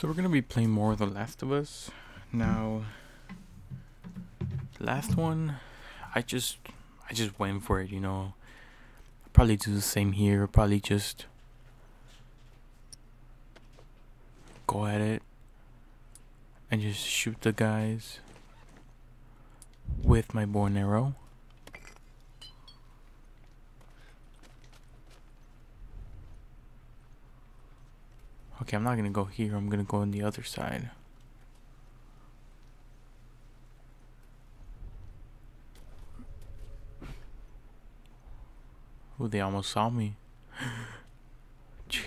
So we're gonna be playing more of The Last of Us. Now, last one, I just, I just went for it. You know, probably do the same here. Probably just go at it and just shoot the guys with my bow and arrow. Okay, I'm not gonna go here. I'm gonna go on the other side. Ooh, they almost saw me. Jeez.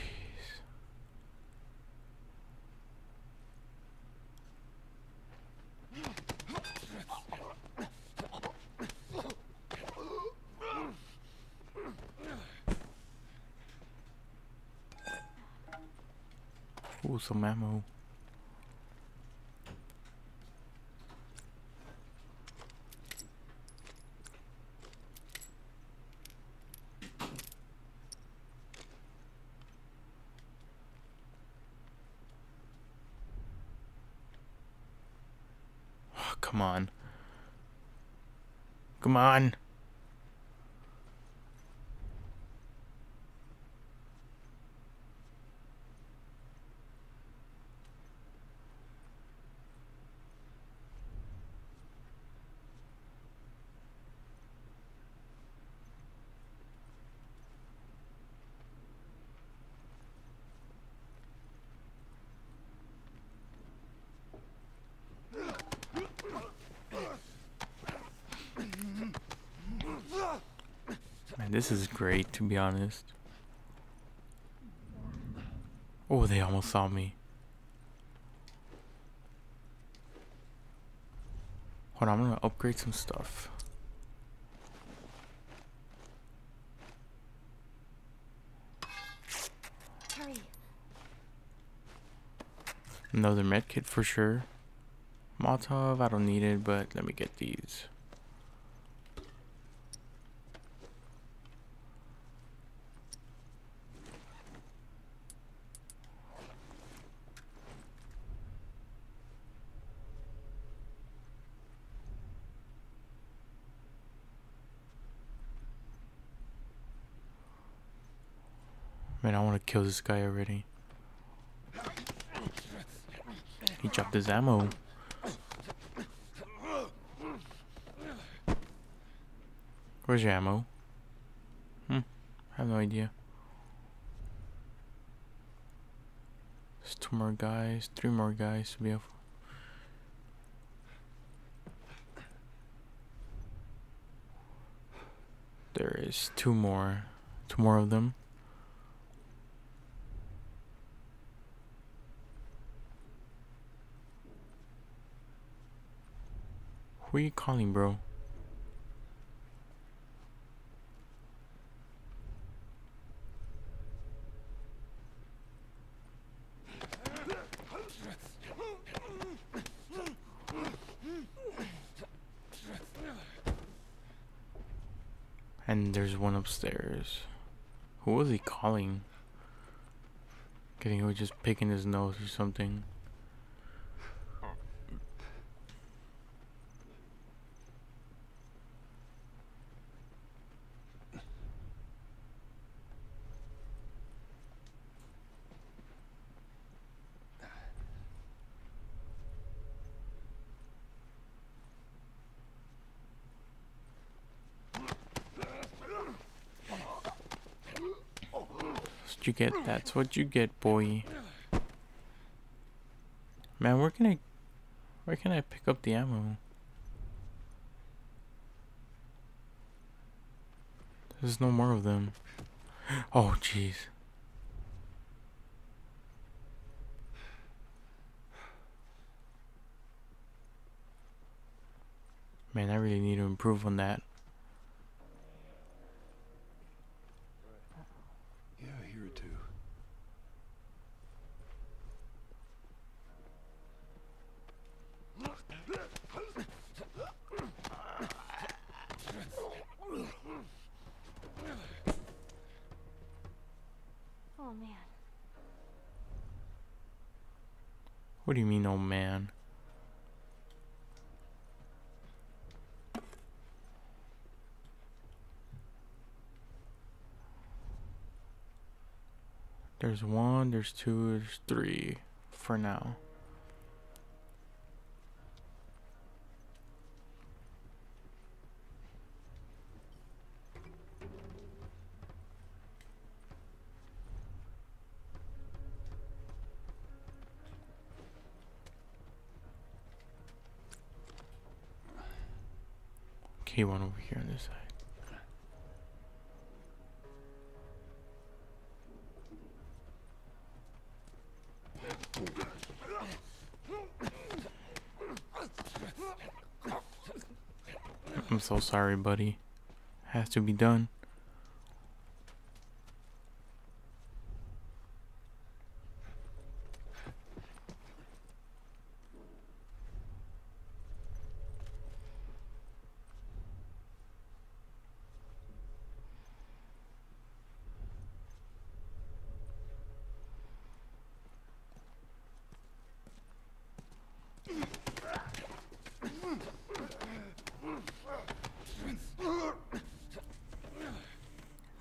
Ooh, some ammo. Oh, come on. Come on. Man, this is great to be honest. Oh, they almost saw me. Hold on, I'm gonna upgrade some stuff. Hurry. Another medkit for sure. Molotov, I don't need it, but let me get these. Man, I want to kill this guy already. He dropped his ammo. Where's your ammo? Hmm, I have no idea. There's two more guys, three more guys to be able. There is two more, two more of them. Who are you calling, bro? And there's one upstairs. Who was he calling? Getting he was just picking his nose or something. That's you get. That's what you get, boy. Man, where can I, where can I pick up the ammo? There's no more of them. Oh, jeez. Man, I really need to improve on that. Yeah, I hear it too. Oh man. What do you mean, old man? There's one, there's two, there's three for now. Okay, one over here on this side. I'm so sorry, buddy. Has to be done.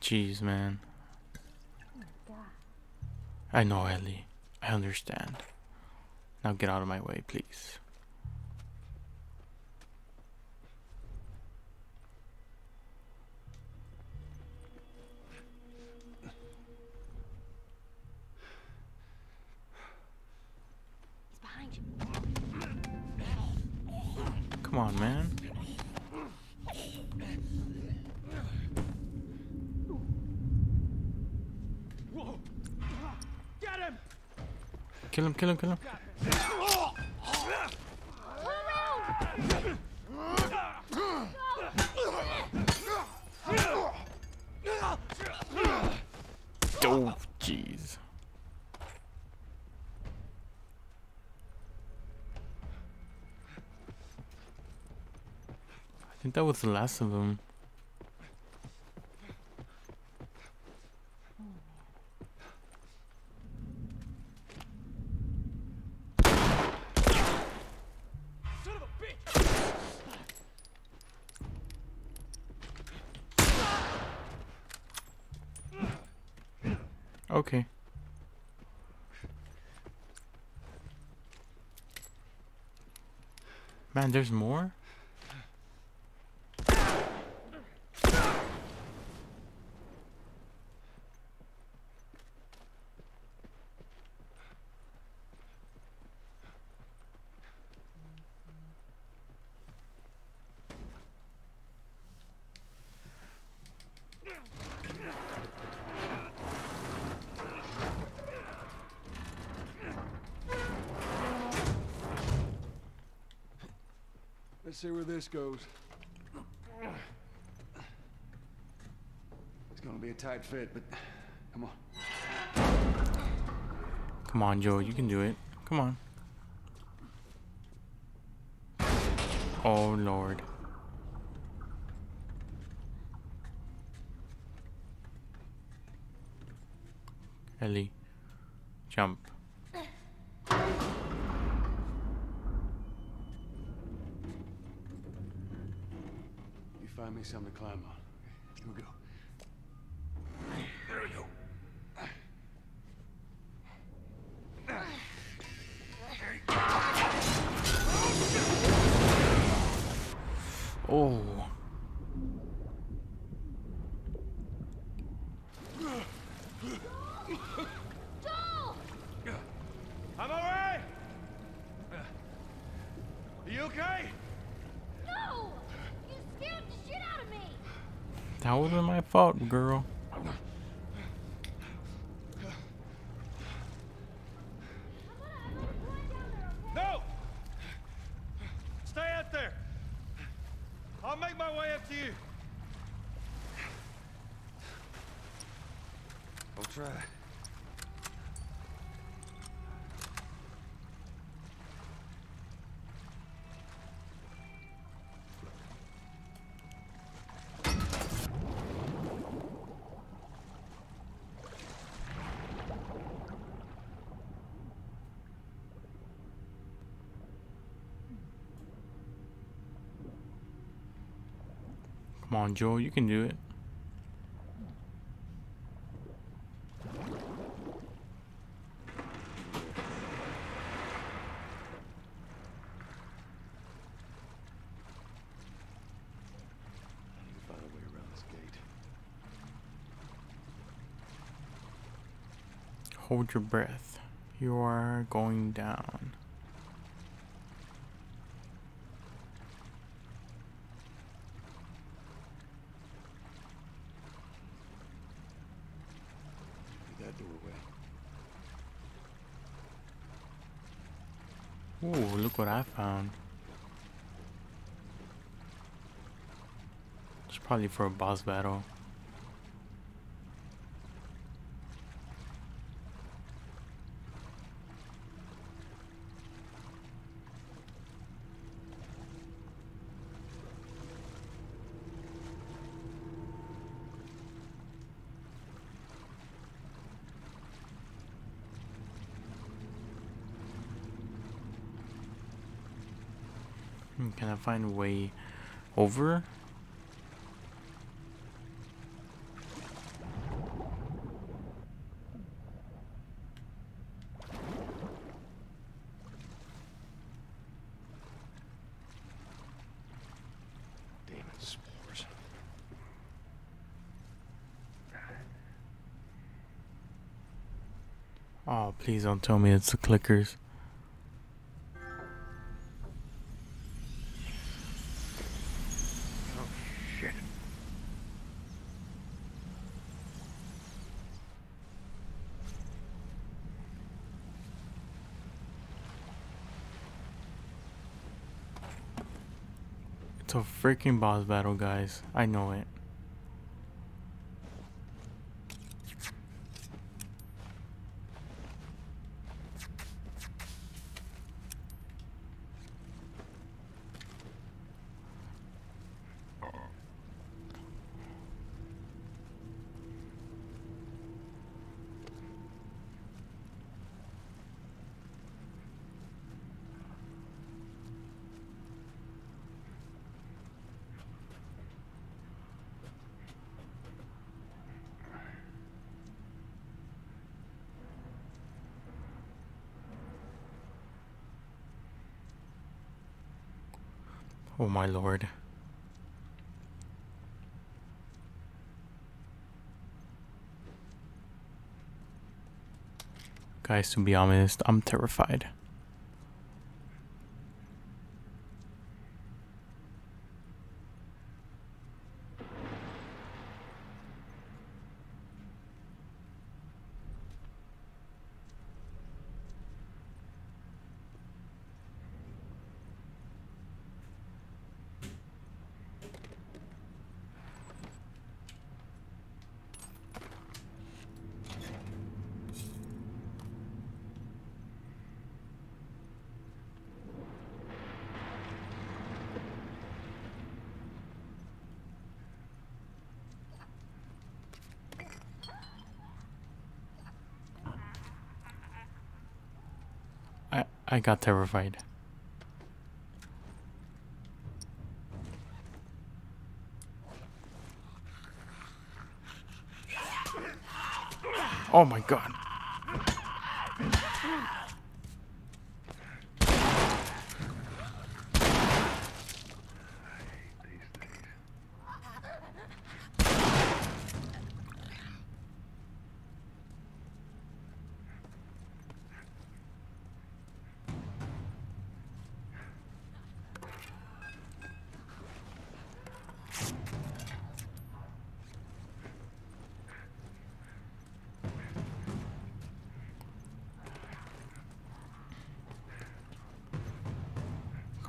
Jeez, man. I know, Ellie. I understand. Now get out of my way, please. Kill him, kill him, kill him. Oh, jeez. I think that was the last of them. Okay. Man, there's more? See where this goes. It's gonna be a tight fit, but come on. Come on, Joe, you can do it. Come on. Oh, Lord. Ellie, jump. You find me something to climb on. Here we go. There we go. Oh. Joel! I'm alright! Are you okay? No! You scared the shit out of me! That wasn't my fault, girl. I'm gonna, I'm going down there, okay? No! Stay out there! I'll make my way up to you. I'll try. Come on, Joel, you can do it. Hold your breath. You are going down. Leave that doorway. Ooh, look what I found. It's probably for a boss battle. Hmm, can I find a way over? Oh, please don't tell me it's the clickers. It's a freaking boss battle, guys. I know it. Oh my lord. Guys, to be honest, I'm terrified. I got terrified. Oh my god. These things.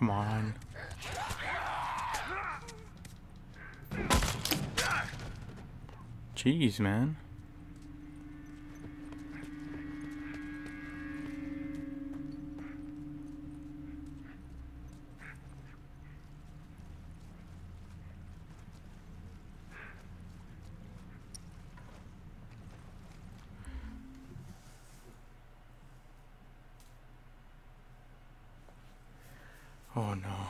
Come on. Jeez, man. Oh no.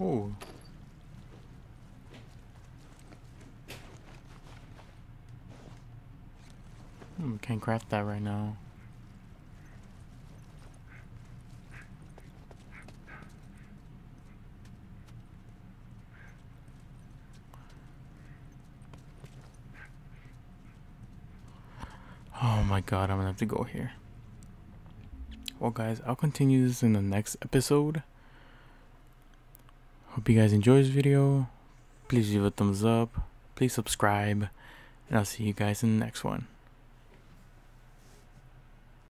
Oh. Hmm, can't craft that right now. Oh my god, I'm gonna have to go here. Well, guys, I'll continue this in the next episode. Hope you guys enjoy this video. Please leave a thumbs up. Please subscribe. And I'll see you guys in the next one.